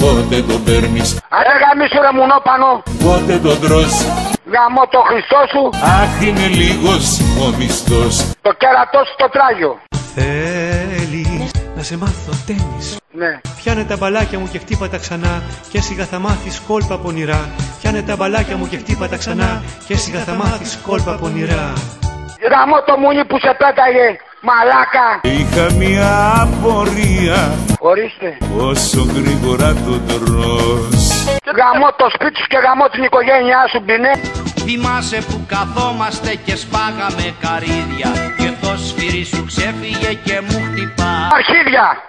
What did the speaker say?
πότε τον παίρνεις, Αρέ γαμίσου ρε μουνόπανο, πότε τον τρως. γαμώ το Χριστό σου, Αχ είναι λίγος ο μισθός. το κέρατό σου το τράγιο. Θέλει να σε μάθω τένις. Ναι. Πιάνε τα μπαλάκια μου και χτύπα ξανά. Και σιγά θα μάθεις κόλπα πονηρά. Πιάνε τα μπαλάκια μου και χτύπα ξανά. Και σιγά θα μάθεις κόλπα πονηρά. Γαμώ το μουνί που σε πέταγε, μαλάκα. Είχα μια απορία Ορίστε. πόσο γρήγορα το τρως. Γαμώ το σπίτι σου και γαμώ την οικογένειά σου, μπινέ. Θυμάσαι που καθόμαστε και σπάγαμε καρύδια Και το σφυρί σου ξέφυγε και μου χτυπά Αρχίδια.